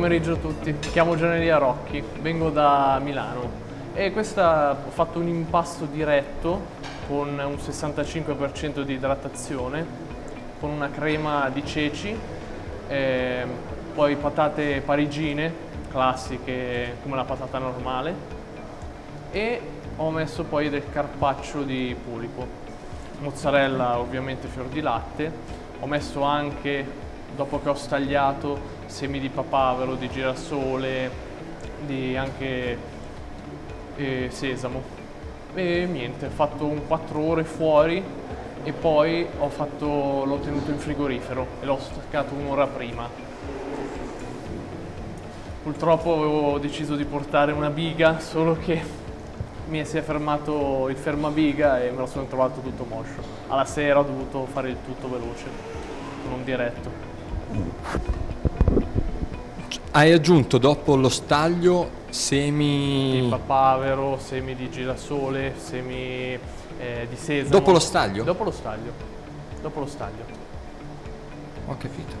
pomeriggio a tutti. Mi chiamo Gianelia Rocchi, vengo da Milano. E questa ho fatto un impasto diretto con un 65% di idratazione, con una crema di ceci, eh, poi patate parigine, classiche come la patata normale e ho messo poi del carpaccio di pulipo, mozzarella ovviamente fior di latte, ho messo anche dopo che ho stagliato semi di papavero, di girasole, di anche eh, sesamo. E niente, ho fatto un 4 ore fuori e poi l'ho tenuto in frigorifero e l'ho staccato un'ora prima. Purtroppo avevo deciso di portare una biga, solo che mi si è fermato il fermabiga e me lo sono trovato tutto moscio. Alla sera ho dovuto fare il tutto veloce, non diretto. Hai aggiunto dopo lo staglio semi... Di papavero, semi di girasole, semi eh, di sesamo. Dopo lo staglio? Dopo lo staglio. Dopo lo staglio. Ho capito.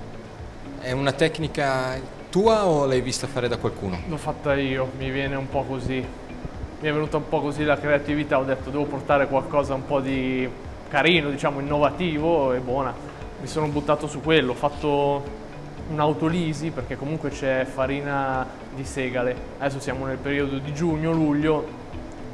È una tecnica tua o l'hai vista fare da qualcuno? L'ho fatta io, mi viene un po' così. Mi è venuta un po' così la creatività, ho detto devo portare qualcosa un po' di carino, diciamo innovativo e buona. Mi sono buttato su quello, ho fatto un'autolisi perché comunque c'è farina di segale. Adesso siamo nel periodo di giugno-luglio,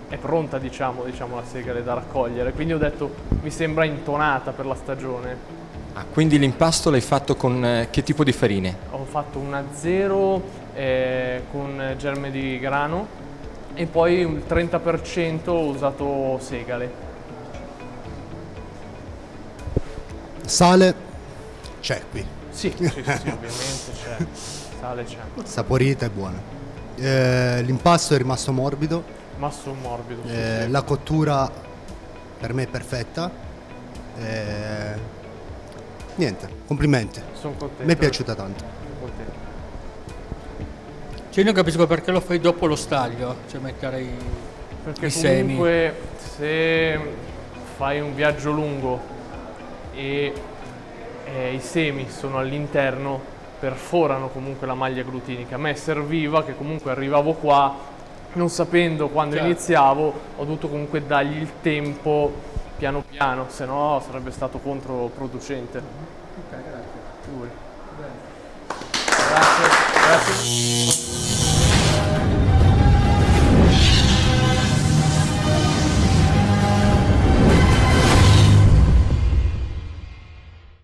è pronta diciamo, diciamo, la segale da raccogliere, quindi ho detto mi sembra intonata per la stagione. Ah, quindi l'impasto l'hai fatto con eh, che tipo di farine? Ho fatto una zero eh, con germe di grano e poi il 30% ho usato segale. Sale c'è qui. Sì, sì, sì, ovviamente c'è. Sale c'è. Saporita e buona. Eh, l'impasto è rimasto morbido. Rimasto morbido. Eh, sì. La cottura per me è perfetta. Eh, niente, complimenti. Sono contento. Mi è piaciuta tanto. Sono contento. Cioè, io non capisco perché lo fai dopo lo staglio, cioè mettere i, Perché i comunque se fai un viaggio lungo e eh, i semi sono all'interno, perforano comunque la maglia glutinica. A me serviva che comunque arrivavo qua, non sapendo quando Certo. iniziavo, ho dovuto comunque dargli il tempo piano piano, se no sarebbe stato controproducente. Ok, grazie. Grazie. Grazie.